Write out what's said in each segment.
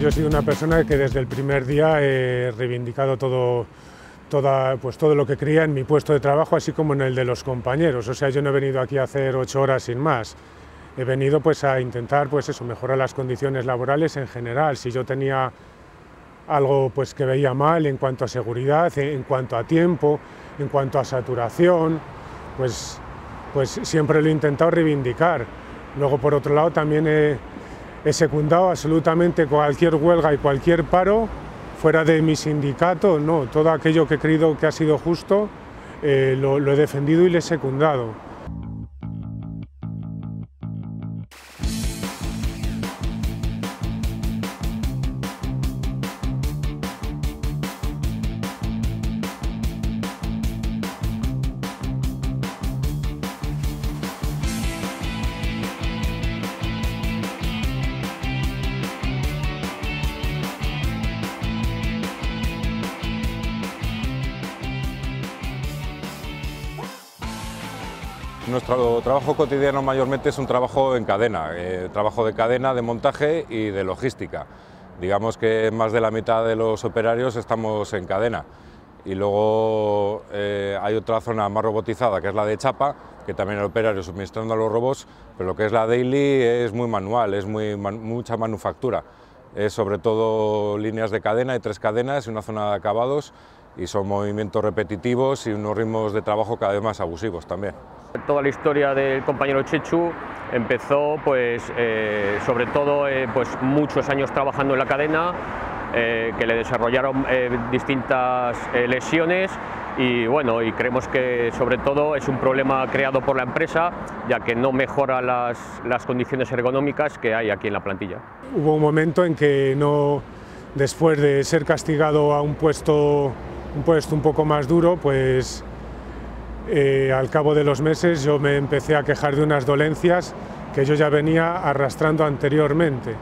Yo he sido una persona que desde el primer día he reivindicado todo, toda, pues todo lo que creía en mi puesto de trabajo, así como en el de los compañeros. O sea, yo no he venido aquí a hacer ocho horas sin más. He venido pues a intentar pues eso, mejorar las condiciones laborales en general. Si yo tenía algo pues que veía mal en cuanto a seguridad, en cuanto a tiempo, en cuanto a saturación, pues, pues siempre lo he intentado reivindicar. Luego, por otro lado, también he, he secundado absolutamente cualquier huelga y cualquier paro fuera de mi sindicato, no, todo aquello que he creído que ha sido justo eh, lo, he defendido y le he secundado. Nuestro trabajo cotidiano mayormente es un trabajo en cadena, eh, trabajo de cadena, de montaje y de logística. Digamos que más de la mitad de los operarios estamos en cadena. Y luego eh, hay otra zona más robotizada, que es la de chapa, que también el operario suministrando a los robots, pero lo que es la daily es muy manual, es muy, mucha manufactura. Es sobre todo líneas de cadena, hay tres cadenas y una zona de acabados, y son movimientos repetitivos y unos ritmos de trabajo cada vez más abusivos también. Toda la historia del compañero Chechu empezó pues, eh, sobre todo eh, pues, muchos años trabajando en la cadena, eh, que le desarrollaron distintas lesiones y bueno, y creemos que sobre todo es un problema creado por la empresa, ya que no mejora las, las condiciones ergonómicas que hay aquí en la plantilla. Hubo un momento en que no, después de ser castigado a un puesto un puesto un poco más duro, pues eh, al cabo de los meses yo me empecé a quejar de unas dolencias que yo ya venía arrastrando anteriormente.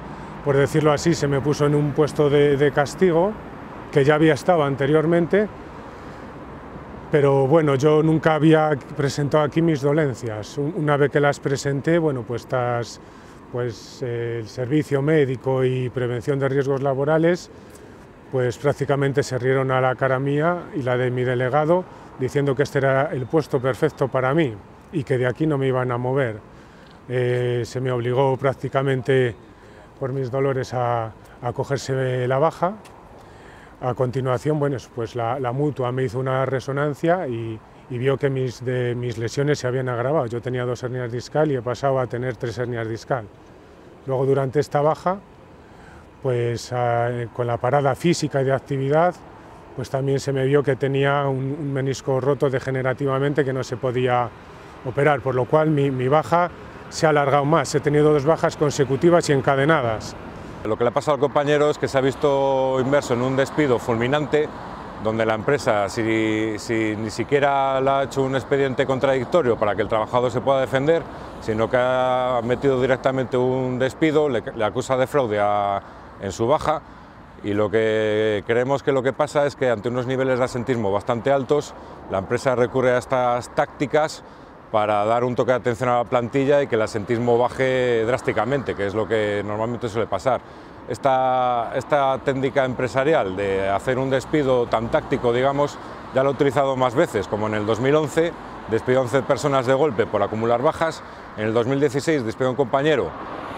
Por decirlo así, se me puso en un puesto de, castigo que ya había estado anteriormente, pero bueno, yo nunca había presentado aquí mis dolencias. Una vez que las presenté, bueno, pues, pues el servicio médico y prevención de riesgos laborales pues prácticamente se rieron a la cara mía y la de mi delegado, diciendo que este era el puesto perfecto para mí y que de aquí no me iban a mover. Eh, se me obligó prácticamente por mis dolores a, cogerse la baja. A continuación, bueno, pues la, mutua me hizo una resonancia y, vio que mis, de, mis lesiones se habían agravado. Yo tenía dos hernias discal y he pasado a tener tres hernias discal. Luego, durante esta baja, pues con la parada física y de actividad, pues también se me vio que tenía un, menisco roto degenerativamente que no se podía operar, por lo cual mi, mi, baja se ha alargado más. He tenido dos bajas consecutivas y encadenadas. Lo que le ha pasado al compañero es que se ha visto inmerso en un despido fulminante donde la empresa, si, si, ni siquiera le ha hecho un expediente contradictorio para que el trabajador se pueda defender, sino que ha metido directamente un despido, le, le acusa de fraude a, en su baja y lo que creemos que lo que pasa es que ante unos niveles de asentismo bastante altos, la empresa recurre a estas tácticas para dar un toque de atención a la plantilla y que el asentismo baje drásticamente, que es lo que normalmente suele pasar. Esta, esta técnica empresarial de hacer un despido tan táctico, digamos, ya lo he utilizado más veces, como en el 2011, despidió a 11 personas de golpe por acumular bajas, en el 2016 despidió un compañero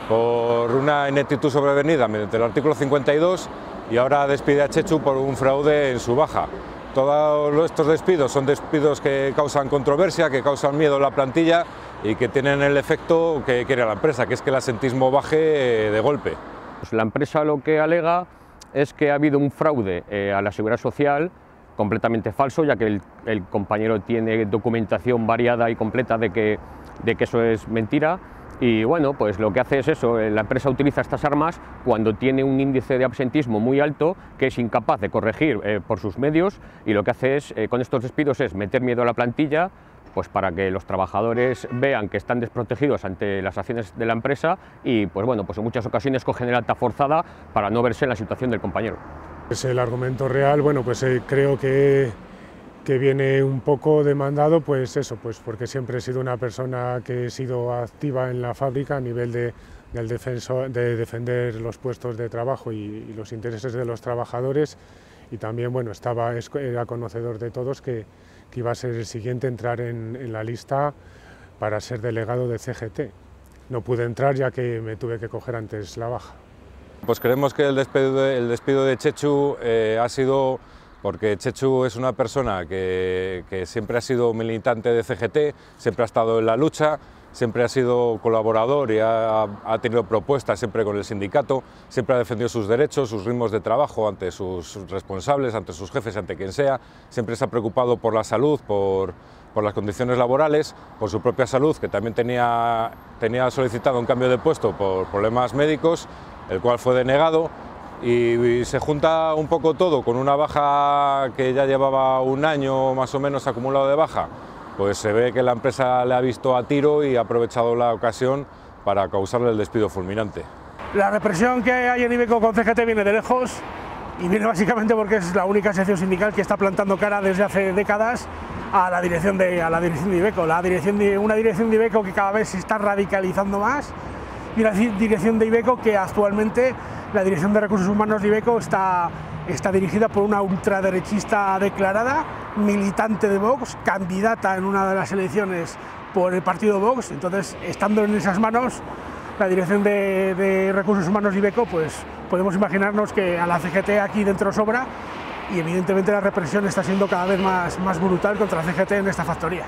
por una ineptitud sobrevenida mediante el artículo 52 y ahora despide a Chechu por un fraude en su baja. Todos estos despidos son despidos que causan controversia, que causan miedo en la plantilla y que tienen el efecto que quiere la empresa, que es que el asentismo baje de golpe. Pues la empresa lo que alega es que ha habido un fraude eh, a la seguridad social completamente falso, ya que el, compañero tiene documentación variada y completa de que, de que eso es mentira y bueno, pues lo que hace es eso, eh, la empresa utiliza estas armas cuando tiene un índice de absentismo muy alto que es incapaz de corregir eh, por sus medios y lo que hace es, eh, con estos despidos es meter miedo a la plantilla pues para que los trabajadores vean que están desprotegidos ante las acciones de la empresa y pues bueno, pues en muchas ocasiones cogen el alta forzada para no verse en la situación del compañero. Es el argumento real, bueno, pues creo que que viene un poco demandado, pues eso, pues porque siempre he sido una persona que he sido activa en la fábrica a nivel de, del defenso, de defender los puestos de trabajo y, y, los intereses de los trabajadores y también bueno, estaba, era conocedor de todos que, que iba a ser el siguiente entrar en, en, la lista para ser delegado de CGT. No pude entrar ya que me tuve que coger antes la baja. Pues creemos que el despido de, el despido de Chechu eh, ha sido porque Chechu es una persona que, que siempre ha sido militante de CGT, siempre ha estado en la lucha, siempre ha sido colaborador y ha, ha, tenido propuestas siempre con el sindicato, siempre ha defendido sus derechos, sus ritmos de trabajo ante sus responsables, ante sus jefes, ante quien sea, siempre se ha preocupado por la salud, por, por las condiciones laborales, por su propia salud, que también tenía, tenía solicitado un cambio de puesto por problemas médicos, el cual fue denegado, y, se junta un poco todo con una baja que ya llevaba un año más o menos acumulado de baja, pues se ve que la empresa le ha visto a tiro y ha aprovechado la ocasión para causarle el despido fulminante. La represión que hay en Ibeco con CGT viene de lejos y viene básicamente porque es la única sección sindical que está plantando cara desde hace décadas a la dirección de, a la dirección de Ibeco. La dirección de, una dirección de Ibeco que cada vez se está radicalizando más y una dirección de Ibeco que actualmente la dirección de recursos humanos de Ibeco está, está dirigida por una ultraderechista declarada, militante de Vox, candidata en una de las elecciones por el partido Vox, entonces estando en esas manos la dirección de, recursos humanos de Ibeco, pues podemos imaginarnos que a la CGT aquí dentro sobra y evidentemente la represión está siendo cada vez más, más brutal contra la CGT en esta factoría.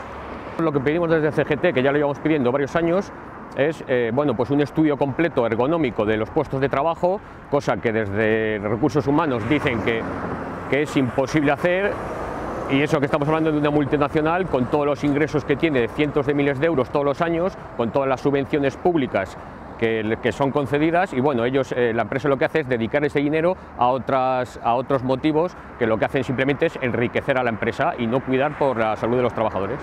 Lo que pedimos desde CGT, que ya lo llevamos pidiendo varios años, es eh, bueno, pues un estudio completo ergonómico de los puestos de trabajo, cosa que desde recursos humanos dicen que, que es imposible hacer y eso que estamos hablando de una multinacional con todos los ingresos que tiene de cientos de miles de euros todos los años, con todas las subvenciones públicas que, que, son concedidas y bueno, ellos, eh, la empresa lo que hace es dedicar ese dinero a, otras, a otros motivos que lo que hacen simplemente es enriquecer a la empresa y no cuidar por la salud de los trabajadores.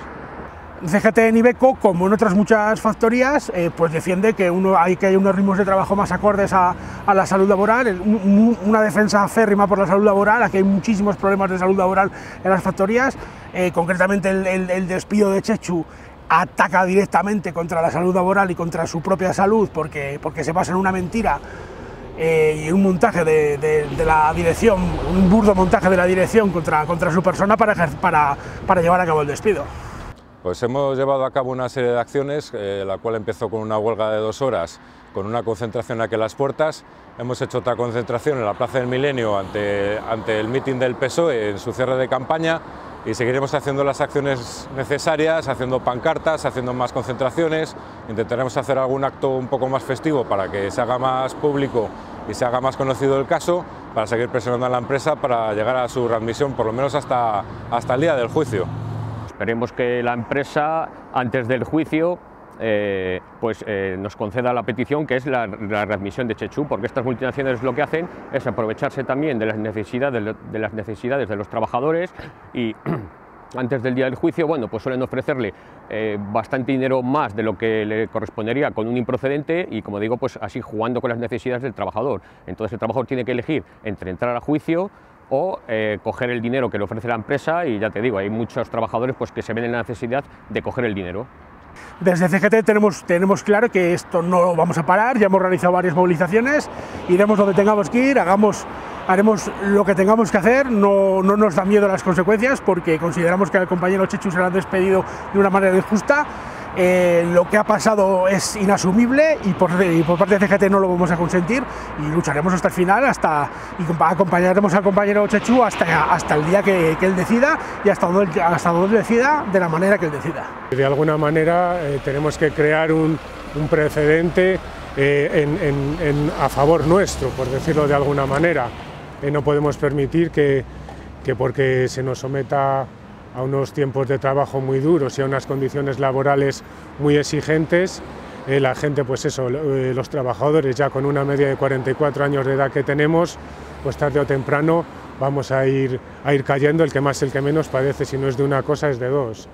CGT en Ibeco, como en otras muchas factorías, eh, pues defiende que hay unos ritmos de trabajo más acordes a, la salud laboral, un, una defensa férrima por la salud laboral, aquí hay muchísimos problemas de salud laboral en las factorías, eh, concretamente el, despido de Chechu ataca directamente contra la salud laboral y contra su propia salud porque, porque se basa en una mentira eh, y un montaje de, la dirección, un burdo montaje de la dirección contra, contra su persona para, para llevar a cabo el despido. Pues hemos llevado a cabo una serie de acciones, eh, la cual empezó con una huelga de dos horas, con una concentración aquí a las puertas. Hemos hecho otra concentración en la Plaza del Milenio ante, ante el mitin del PSOE en su cierre de campaña y seguiremos haciendo las acciones necesarias, haciendo pancartas, haciendo más concentraciones, intentaremos hacer algún acto un poco más festivo para que se haga más público y se haga más conocido el caso, para seguir presionando a la empresa para llegar a su readmisión, por lo menos hasta, hasta el día del juicio. Esperemos que la empresa, antes del juicio, eh, pues eh, nos conceda la petición que es la, la, readmisión de Chechu, porque estas multinacionales lo que hacen es aprovecharse también de las necesidades de, de las necesidades de los trabajadores y antes del día del juicio, bueno, pues suelen ofrecerle eh, bastante dinero más de lo que le correspondería con un improcedente y, como digo, pues así jugando con las necesidades del trabajador. Entonces el trabajador tiene que elegir entre entrar a juicio o eh, coger el dinero que le ofrece la empresa y ya te digo, hay muchos trabajadores pues, que se ven en la necesidad de coger el dinero. Desde CGT tenemos, tenemos claro que esto no lo vamos a parar, ya hemos realizado varias movilizaciones, iremos donde tengamos que ir, hagamos, haremos lo que tengamos que hacer, no, no nos da miedo las consecuencias porque consideramos que al compañero Chechu se le han despedido de una manera injusta eh, lo que ha pasado es inasumible y por, parte de CGT no lo vamos a consentir y lucharemos hasta el final hasta, y acompañaremos al compañero Chechu hasta, hasta el día que, él decida y hasta donde, hasta donde decida de la manera que él decida. De alguna manera eh, tenemos que crear un, precedente eh, a favor nuestro, por decirlo de alguna manera. No podemos permitir que, que porque se nos someta a unos tiempos de trabajo muy duros y a unas condiciones laborales muy exigentes. Eh, la gente, pues eso, eh, los trabajadores ya con una media de 44 años de edad que tenemos, pues tarde o temprano vamos a ir, a ir cayendo, el que más, el que menos padece, si no es de una cosa, es de dos.